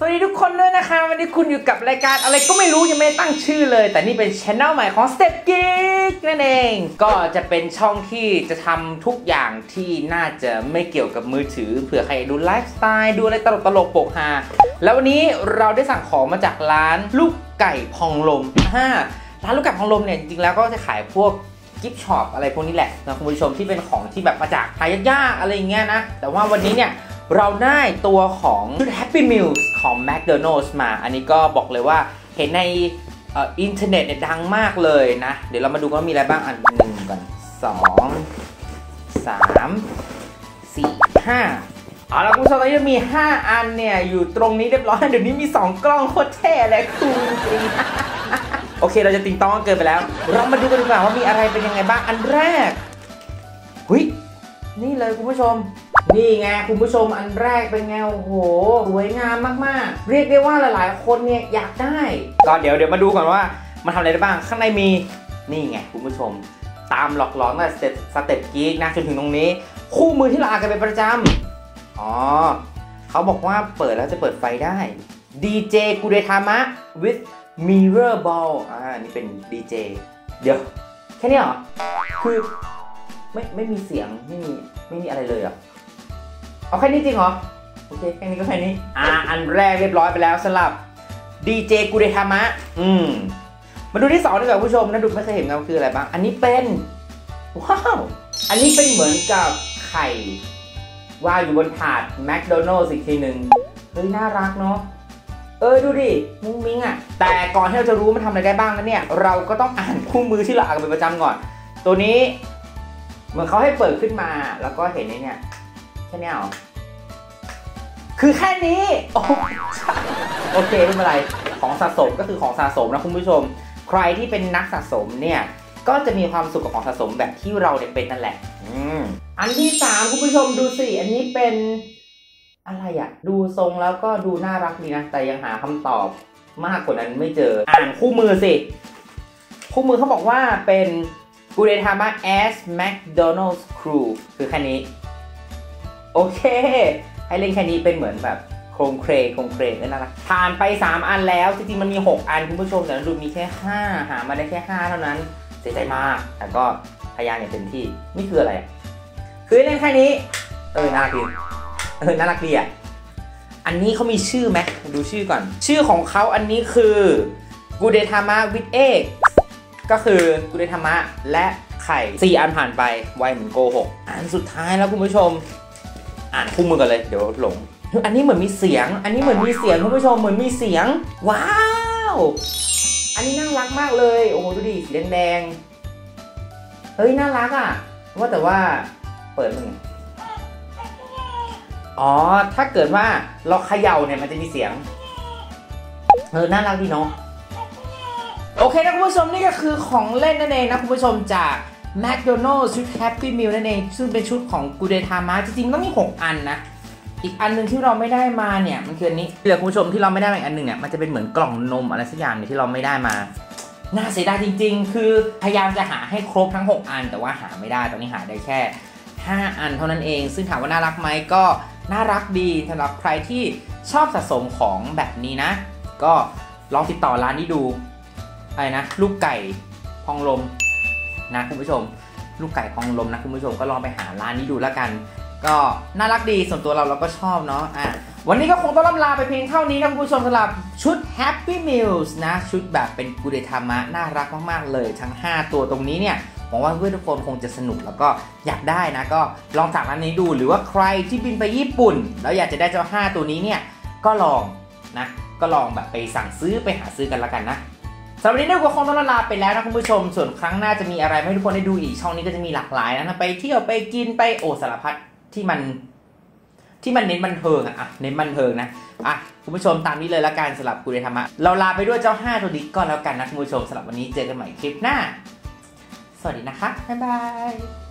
สวัสดีทุกคนด้วยนะคะ วันนี้คุณอยู่กับรายการอะไรก็ไม่รู้ยังไม่ตั้งชื่อเลย แต่นี่เป็นช anel ใหม่ของ Step Geek นั่นเอง ก็จะเป็นช่องที่จะทำทุกอย่างที่น่าจะไม่เกี่ยวกับมือถือเผื่อใครดูไลฟ์สไตล์ดูอะไรตลกตลกๆโปกฮาแล้ววันนี้เราได้สั่งของมาจากร้านลูกไก่พองลมฮ่าร้านลูกไก่พองลมเนี่ยจริงๆแล้วก็จะขายพวกกิฟช็อปอะไรพวกนี้แหละนะคุณผู้ชมที่เป็นของที่แบบมาจากหายากๆอะไรเงี้ยนะแต่ว่าวันนี้เนี่ย เราได้ตัวของชุด Happy Meals ของ McDonald's มา อันนี้ก็บอกเลยว่าเห็นในอินเทอร์เน็ตเนี่ยดังมากเลยนะ เดี๋ยวเรามาดูกันว่ามีอะไรบ้างอันหนึ่งก่อนสองสามสี่ห้าเอาละคุณผู้ชมตอนนี้มี 5 อันเนี่ย อยู่ตรงนี้เรียบร้อย เดี๋ยวนี้มี 2 กล้องโคตรเท่เลยคุณจริงโอเคเราจะติงต้องเกินไปแล้ว เรามาดูกันดีกว่าว่ามีอะไรเป็นยังไงบ้างอันแรกหุยนี่เลยคุณผู้ชม นี่ไงคุณผู้ชมอันแรกเป็นไงโอ้โหสวยงามมากๆ เรียกได้ว่าหลายๆ คนเนี่ยอยากได้ ก็เดี๋ยวเดี๋ยวมาดูก่อนว่ามันทำอะไรได้บ้าง ข้างในมีนี่ไงคุณผู้ชม ตามหลอกหลอนตั้งแต่สเต็ปสเต็ปกีกนะจนถึงตรงนี้ คู่มือที่เราอ่านกันเป็นประจำอ๋อเขาบอกว่าเปิดแล้วจะเปิดไฟได้ DJ กูเดทามะ with mirror ball อ่านี่เป็น DJ เดี๋ยว แค่นี้เหรอ คือไม่ไม่มีเสียง ไม่มี ไม่มีอะไรเลยเหรอ เอาแค่นี้จริงเหรอ โอเคแค่นี้ก็แค่นี้ อ่า อันแรกเรียบร้อยไปแล้วสำหรับ DJ กูเดทามะ อืม มาดูที่สองดีกว่าคุณผู้ชมนะดูไม่เคยเห็นกันคืออะไรบ้าง อันนี้เป็น ว้าว อันนี้เป็นเหมือนกับไข่วางอยู่บนถาดแมคโดนัลล์อีกทีหนึ่งเฮ้ย น่ารักเนาะเออดูดิมุ้งมิ้งอะ่ะ แต่ก่อนที่เราจะรู้มันทำอะไรได้บ้างนะเนี่ย เราก็ต้องอ่านคู่มือที่เราอ่านกันเป็นประจำก่อน ตัวนี้ เหมือนเขาให้เปิดขึ้นมาแล้วก็เห็นไอ้เนี่ย แค่เนี้ยเหรอคือแค่นี้โอ้โอเคไม่เป็นไรของสะสมก็คือของสะสมนะคุณผู้ชม ใครที่เป็นนักสะสมเนี่ยก็จะมีความสุขกับของสะสมแบบที่เราเนี่ยเป็นนั่นแหละอืมอันที่สามคุณผู้ชมดูสิ อันนี้เป็นอะไรอะดูทรงแล้วก็ดูน่ารักดีนะ แต่ยังหาคำตอบมากกว่านั้นไม่เจอ อ่านคู่มือสิ คู่มือเขาบอกว่าเป็น g u d e t a m a as McDonald's Crew คือแค่นี้ โอเค ให้เล่นแค่นี้เป็นเหมือนแบบโครงเครโครงเครเออน่ารักผ่านไป 3 อันแล้ว จริงๆ มันมี 6 อันคุณผู้ชมแต่ดูมีแค่ 5 หามาได้แค่ 5 เท่านั้น เสียใจมาก แต่ก็พยายามอย่างเต็มที่ นี่คืออะไร คือเล่นแค่นี้ เออ น่ารักดี เออ น่ารักดีอะ อันนี้เขามีชื่อไหมดูชื่อก่อน ชื่อของเขาอันนี้คือกูเดทามะวิดเอกก็คือกูเดทามะและไข่ 4 อันผ่านไปไวเหมือนโกหกอันสุดท้ายแล้วคุณผู้ชม อ่านคู่มือกันเลยเดี๋ยวหลง อันนี้เหมือนมีเสียง อันนี้เหมือนมีเสียงคุณผู้ชมเหมือนมีเสียง ว้าว อันนี้น่ารักมากเลย โอ้โหดูดิสีแดงๆเฮ้ยน่ารักอะว่าแต่ว่าเปิดมันไงอ๋อ ถ้าเกิดว่าเราเขย่าเนี่ยมันจะมีเสียง เออ น่ารักดีเนาะ โอเคนะคุณผู้ชมนี่ก็คือของเล่นนั่นเองนะคุณผู้ชมจาก McDonald's ชุด Happy Meal นั่นเอง ซึ่งเป็นชุดของกูเดทามาจริงๆต้องมี 6 อันนะ อีกอันหนึ่งที่เราไม่ได้มาเนี่ย มันคืออันนี้เหลือคุณผู้ชมที่เราไม่ได้มาอีกอันหนึ่งเนี่ยมันจะเป็นเหมือนกล่องนมอะไรสักอย่างเนี่ยที่เราไม่ได้มา น่าเสียดายจริง ๆ คือพยายามจะหาให้ครบทั้ง 6 อัน แต่ว่าหาไม่ได้ตอนนี้หาได้แค่ 5 อันเท่านั้นเอง ซึ่งถามว่าน่ารักไหมก็น่ารักดีสำหรับใครที่ชอบสะสมของแบบนี้นะ ก็ลองติดต่อร้านนี้ดูอะไรนะลูกไก่พองลม นะคุณผู้ชม ลูกไก่พองลมนะคุณผู้ชมก็ลองไปหาร้านนี้ดูแล้วกัน ก็น่ารักดีส่วนตัวเราเราก็ชอบเนาะอะวันนี้ก็คงต้องล่ำลาไปเพียงเท่านี้นะคุณผู้ชมสำหรับชุด Happy Meals นะ ชุดแบบเป็นกูเดทามะน่ารักมาก ๆ เลย ทั้ง 5 ตัวตรงนี้เนี่ยหวังว่าเพื่อนทุกคนคงจะสนุกแล้วก็อยากได้นะ ก็ลองสั่งร้านนี้ดูหรือว่าใครที่บินไปญี่ปุ่น แล้วอยากจะได้เจ้า 5 ตัวนี้เนี่ยก็ลองนะก็ลองแบบไปสั่งซื้อไปหาซื้อกันละกันนะ สำหรับวันนี้เนี่ยก็คงต้องลาไปแล้วนะคุณผู้ชม ส่วนครั้งหน้าจะมีอะไรให้ทุกคนได้ดูอีกช่องนี้ก็จะมีหลากหลายนะไปเที่ยวไปกินไปโอสารพัดที่มันที่มันเน้นบันเทิงอะอะเน้นบันเทิงนะอะคุณผู้ชมตามนี้เลยละกันสำหรับกูเดธรรมะเราลาไปด้วยเจ้า5ตัวนี้ก็แล้วกันนะคุณผู้ชมสำหรับวันนี้เจอกันใหม่คลิปหน้า สวัสดีนะคะบ๊ายบาย